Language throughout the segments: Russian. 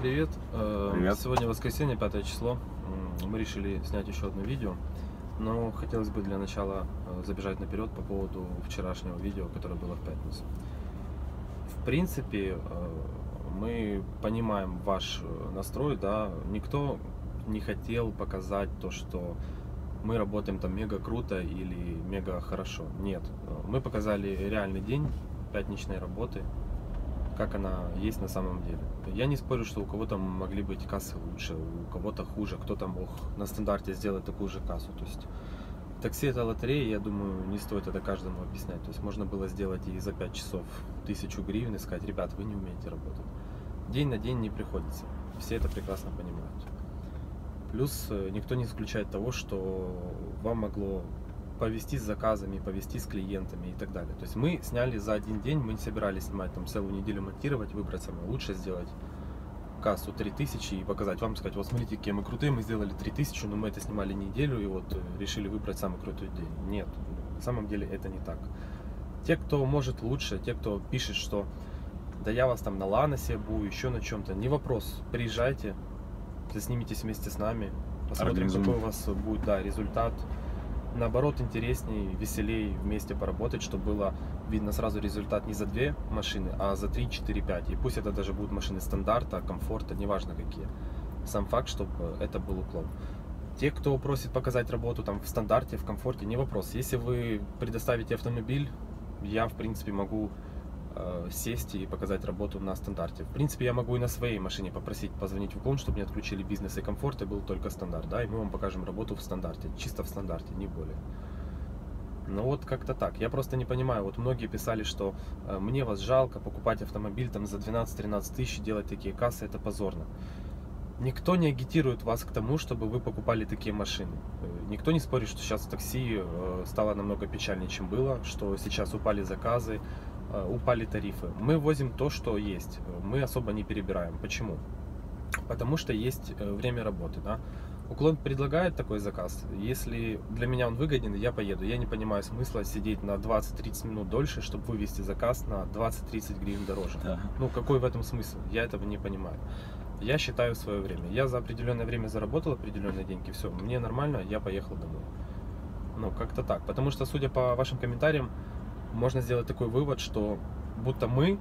привет. Э, Привет. Сегодня воскресенье, 5 число. Мы решили снять еще одно видео. Но хотелось бы для начала э, забежать наперед по поводу вчерашнего видео, которое было в пятницу. В принципе, э, мы понимаем ваш настрой, да. Никто не хотел показать то, что мы работаем там мега круто или мега хорошо. Нет. Мы показали реальный день пятничной работы, как она есть на самом деле. Я не спорю, что у кого-то могли быть кассы лучше, у кого-то хуже, кто-то мог на стандарте сделать такую же кассу. То есть такси это лотерея, я думаю, не стоит это каждому объяснять. То есть можно было сделать и за 5 часов тысячу гривен и сказать, ребят, вы не умеете работать. День на день не приходится. Все это прекрасно понимают. Плюс э, никто не исключает того, что вам могло повести с заказами, повести с клиентами и так далее. То есть мы сняли за один день, мы не собирались снимать там целую неделю монтировать, выбрать самое лучшее, сделать кассу 3000 и показать вам, сказать, вот смотрите, какие мы крутые, мы сделали 3000, но мы это снимали неделю и вот э, решили выбрать самый крутой день. Нет, на самом деле это не так. Те, кто может лучше, те, кто пишет, что да я вас там на Ланосе буду, еще на чем-то, не вопрос, приезжайте, заснимитесь вместе с нами, посмотрим, Организуем. какой у вас будет да, результат. Наоборот, интереснее, веселее вместе поработать, чтобы было видно сразу результат не за две машины, а за 3, 4, 5. И пусть это даже будут машины стандарта, комфорта, неважно какие. Сам факт, чтобы это был уклон. Те, кто просит показать работу там в стандарте, в комфорте, не вопрос. Если вы предоставите автомобиль, я в принципе могу э, сесть и показать работу на стандарте. В принципе, я могу и на своей машине попросить позвонить в уклон, чтобы мне отключили бизнес и комфорт, и был только стандарт, да, и мы вам покажем работу в стандарте, чисто в стандарте, не более. Ну вот как-то так. Я просто не понимаю. Вот многие писали, что э, мне вас жалко покупать автомобиль там за 12-13 тысяч, делать такие кассы, это позорно. Никто не агитирует вас к тому, чтобы вы покупали такие машины. Э, Никто не спорит, что сейчас такси э, стало намного печальнее, чем было, что сейчас упали заказы, э, упали тарифы. Мы возим то, что есть. Э, Мы особо не перебираем. Почему? Потому что есть э, время работы, да. Уклон предлагает такой заказ. Если для меня он выгоден, я поеду. Я не понимаю смысла сидеть на 20-30 минут дольше, чтобы вывести заказ на 20-30 гривен дороже. Да. Ну, какой в этом смысл? Я этого не понимаю. Я считаю свое время. Я за определенное время заработал определенные деньги, все, мне нормально, я поехал домой. Ну, как-то так. Потому что, судя по вашим комментариям, можно сделать такой вывод, что будто мы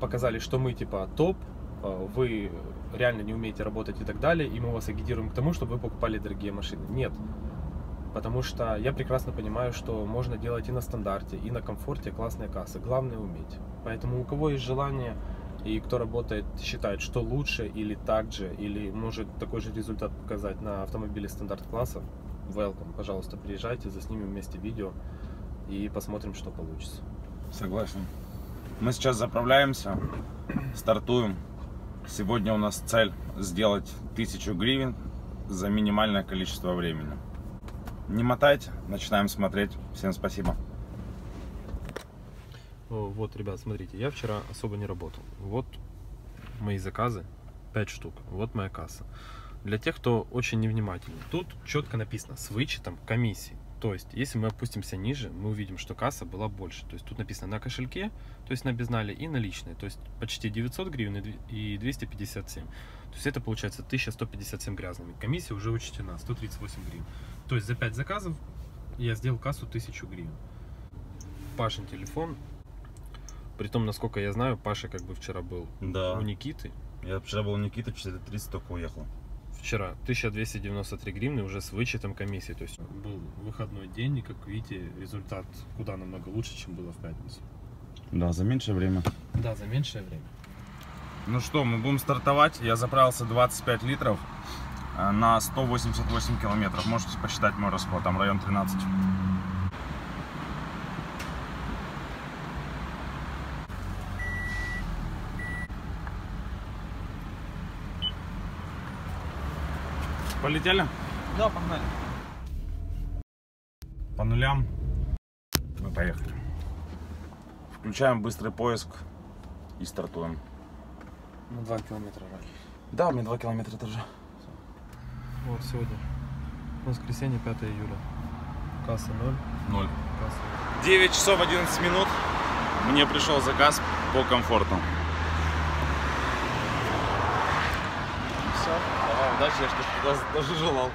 показали, что мы типа топ, э, вы реально не умеете работать и так далее, и мы вас агитируем к тому, чтобы вы покупали дорогие машины. Нет. Потому что я прекрасно понимаю, что можно делать и на стандарте, и на комфорте классные кассы. Главное уметь. Поэтому у кого есть желание и кто работает, считает, что лучше или так же, или может такой же результат показать на автомобиле стандарт класса, welcome, пожалуйста, приезжайте, заснимем вместе видео и посмотрим, что получится. Согласен. Мы сейчас заправляемся, стартуем. Сегодня у нас цель сделать 1000 гривен за минимальное количество времени. Не мотайте, начинаем смотреть. Всем спасибо. Вот, ребят, смотрите, я вчера особо не работал. Вот мои заказы, 5 штук. Вот моя касса. Для тех, кто очень невнимательный, тут четко написано с вычетом комиссии. То есть, если мы опустимся ниже, мы увидим, что касса была больше. То есть, тут написано на кошельке, то есть на безнале и наличные. То есть, почти 900 гривен и дв- и 257. То есть, это получается 1157 грязными. Комиссия уже учтена, 138 гривен. То есть, за 5 заказов я сделал кассу 1000 гривен. Пашин телефон. Притом, насколько я знаю, Паша как бы вчера был Да. у Никиты. Я вчера был у Никиты, 430 только уехал. Вчера 1293 гривны уже с вычетом комиссии. То есть был выходной день, и как видите, результат куда намного лучше, чем было в пятницу. Да, за меньшее время. Да, за меньшее время. Ну что, мы будем стартовать. Я заправился 25 литров э, на 188 километров. Можете посчитать мой расход, там район 13. Полетели? Да, погнали. По нулям. Мы поехали. Включаем быстрый поиск и стартуем. На 2 километра ранее. Да, мне 2 километра тоже. Вот сегодня воскресенье, 5 июля. Касса 0. Ноль. Касса 9 часов 11 минут. Мне пришел заказ по комфорту. Все, удачи, я же тоже желал.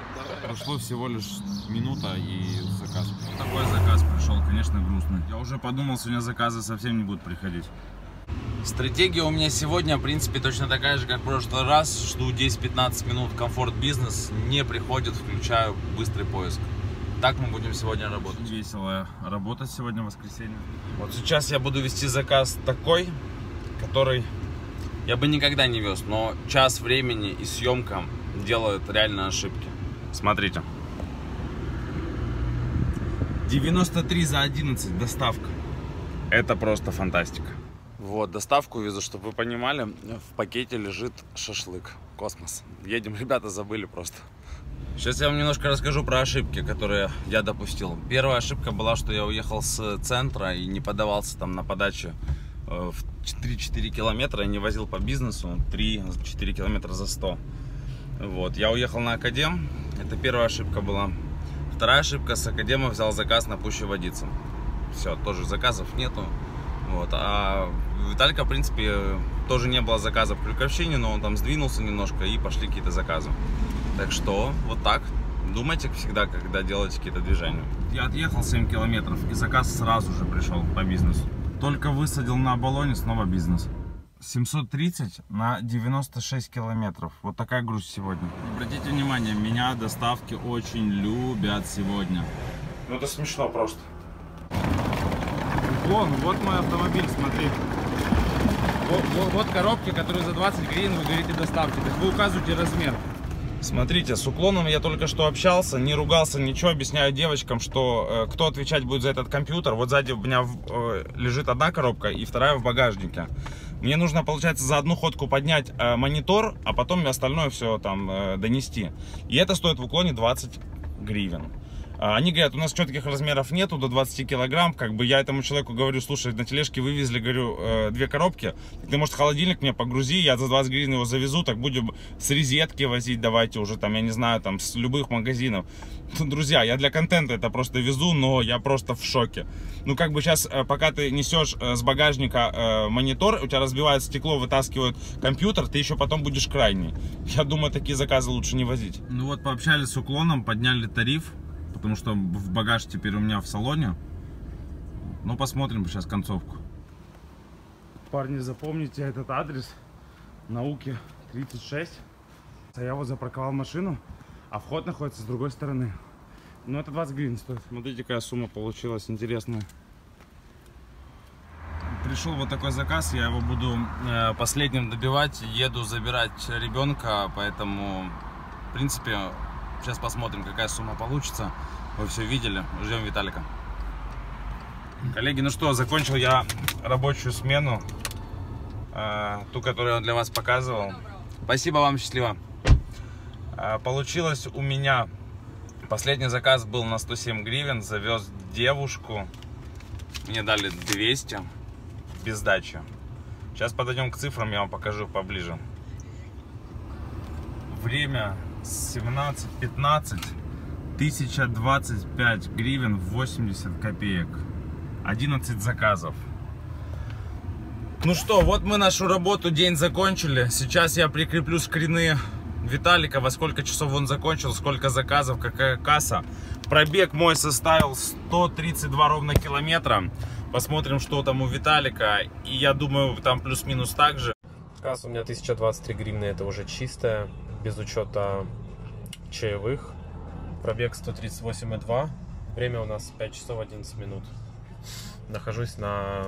Прошло всего лишь минута и заказ. Такой заказ пришел, конечно, грустно. Я уже подумал, сегодня заказы совсем не будут приходить. Стратегия у меня сегодня, в принципе, точно такая же, как в прошлый раз. Жду 10-15 минут комфорт бизнес, не приходит, включаю быстрый поиск. Так мы будем сегодня работать. Веселая работа сегодня, воскресенье. Вот сейчас я буду вести заказ такой, который я бы никогда не вез, но час времени и съемка делают реально ошибки. Смотрите. 93 за 11 доставка. Это просто фантастика. Вот, доставку везу, чтобы вы понимали, в пакете лежит шашлык. Космос. Едем, ребята забыли просто. Сейчас я вам немножко расскажу про ошибки, которые я допустил. Первая ошибка была, что я уехал с центра и не подавался там на подачу э, в 3-4 километра. Я не возил по бизнесу 3-4 километра за 100. Вот, я уехал на Академ. Это первая ошибка была. Вторая ошибка, с Академа взял заказ на пуще водицам. Все, тоже заказов нету. Вот, а Виталика, в принципе, тоже не было заказов в Крюковщине, но он там сдвинулся немножко и пошли какие-то заказы. Так что, вот так. Думайте всегда, когда делаете какие-то движения. Я отъехал 7 километров, и заказ сразу же пришел по бизнесу. Только высадил на баллоне, снова бизнес. 730 на 96 километров. Вот такая грусть сегодня. Обратите внимание, меня доставки очень любят сегодня. Ну это смешно просто. Вон, вот мой автомобиль, смотри. Вот, вот, вот коробки, которые за 20 гривен вы говорите доставки. То есть вы указываете размер. Смотрите, с уклоном я только что общался, не ругался, ничего, объясняю девочкам, что э, кто отвечать будет за этот компьютер. Вот сзади у меня э, лежит одна коробка и вторая в багажнике. Мне нужно, получается, за одну ходку поднять э, монитор, а потом остальное все там э, донести. И это стоит в уклоне 20 гривен. А, они говорят, у нас четких размеров нету, до 20 килограмм. Как бы я этому человеку говорю, слушай, на тележке вывезли, говорю, э, две коробки. Ты, может, холодильник мне погрузи, я за 20 гривен его завезу, так будем с розетки возить, давайте уже там, я не знаю, там, с любых магазинов. Друзья, я для контента это просто везу, но я просто в шоке. Ну, как бы сейчас, э, пока ты несешь э, с багажника монитор, у тебя разбивает стекло, вытаскивают компьютер, ты еще потом будешь крайний. Я думаю, такие заказы лучше не возить. Ну вот, пообщались с уклоном, подняли тариф потому что в багаж теперь у меня в салоне. Ну, посмотрим сейчас концовку. Парни, запомните этот адрес. Науки 36. А я вот запарковал машину, а вход находится с другой стороны. Ну, это 20 гривен стоит. Смотрите, какая сумма получилась интересная. Пришел вот такой заказ, я его буду э, последним добивать. Еду забирать ребенка, поэтому, в принципе, Сейчас посмотрим, какая сумма получится. Вы все видели. Ждем Виталика. Коллеги, ну что, закончил я рабочую смену. Э, ту, которую я для вас показывал. Спасибо вам, счастливо. Э, получилось у меня... Последний заказ был на 107 гривен. Завез девушку. Мне дали 200 без дачи. Сейчас подойдем к цифрам, я вам покажу поближе. Время 17-15 1025 гривен 80 копеек. 11 заказов. Ну что вот мы нашу работу день закончили. Сейчас я прикреплю скрины Виталика во сколько часов он закончил сколько заказов какая касса. Пробег мой составил 132 ровно километра. Посмотрим что там у Виталика. И я думаю там плюс-минус так же. Касса у меня 1023 гривны это уже чистая без учета чаевых. Пробег 138,2. Время у нас 5 часов 11 минут. Нахожусь на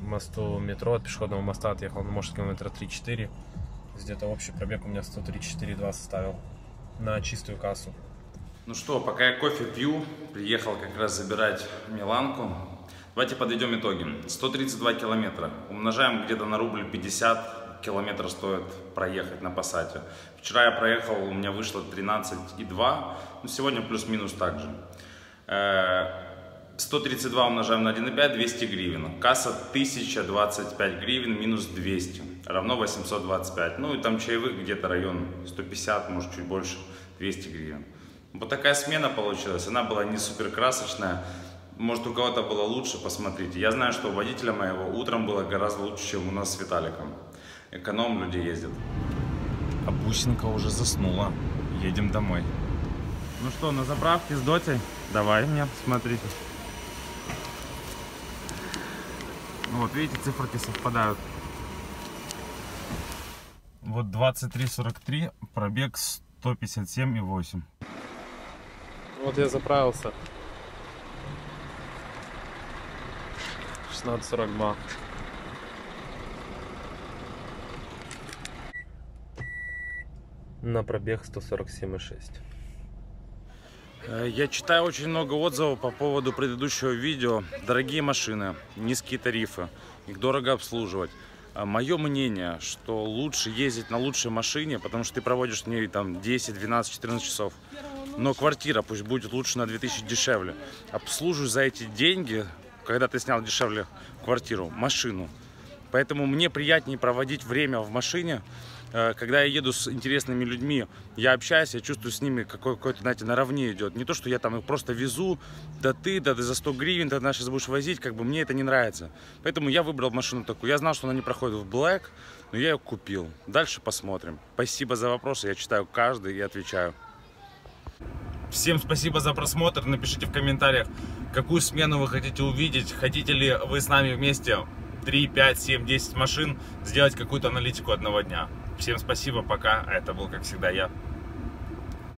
мосту метро, от пешеходного моста отъехал, ну, может, километра 3-4. Где-то общий пробег у меня 103,4,2 составил на чистую кассу. Ну что, пока я кофе пью, приехал как раз забирать Миланку. Давайте подведем итоги. 132 километра. Умножаем где-то на рубль 50 километр стоит проехать на Пассате. Вчера я проехал, у меня вышло 13,2, ну, сегодня плюс-минус так же. 132 э, умножаем на 1,5, 200 гривен. Касса 1025 гривен минус 200, равно 825. Ну и там чаевых где-то район 150, может чуть больше, 200 гривен. Вот такая смена получилась, она была не супер красочная. Может у кого-то было лучше, посмотрите. Я знаю, что у водителя моего утром было гораздо лучше, чем у нас с Виталиком эконом люди ездят. А Бусинка уже заснула. Едем домой. Ну что, на заправке с Дотей? Давай мне, смотрите. Ну вот, видите, циферки совпадают. Вот 23.43, пробег 157,8. Вот я заправился. 16.42. На пробег 147,6. Э, Я читаю очень много отзывов по поводу предыдущего видео. Дорогие машины, низкие тарифы, их дорого обслуживать. Мое мнение, что лучше ездить на лучшей машине, потому что ты проводишь в ней там 10, 12, 14 часов. Но квартира пусть будет лучше на 2000 дешевле. Обслуживай за эти деньги, когда ты снял дешевле квартиру, машину. Поэтому мне приятнее проводить время в машине, когда я еду с интересными людьми, я общаюсь, я чувствую с ними какой- какой-то, знаете, наравне идет. Не то, что я там их просто везу, да ты, да ты за 100 гривен, нас сейчас будешь возить, как бы мне это не нравится. Поэтому я выбрал машину такую. Я знал, что она не проходит в Black, но я ее купил. Дальше посмотрим. Спасибо за вопросы, я читаю каждый и отвечаю. Всем спасибо за просмотр. Напишите в комментариях, какую смену вы хотите увидеть. Хотите ли вы с нами вместе 3, 5, 7, 10 машин сделать какую-то аналитику одного дня. Всем спасибо, пока. А это был, как всегда, я.